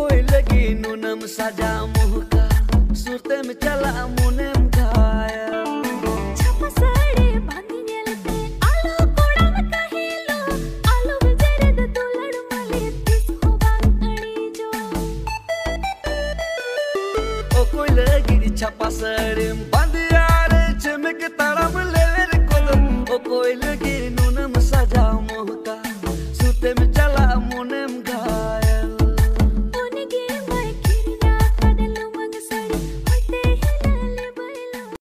कोई लगी नूनम सजा मुह का सुरते में चला मुनेम घाया ओ कोई लगी चमक तड़म ले रे कोदम ओ कोई लगी नुनम सजा मोह का सुते में चला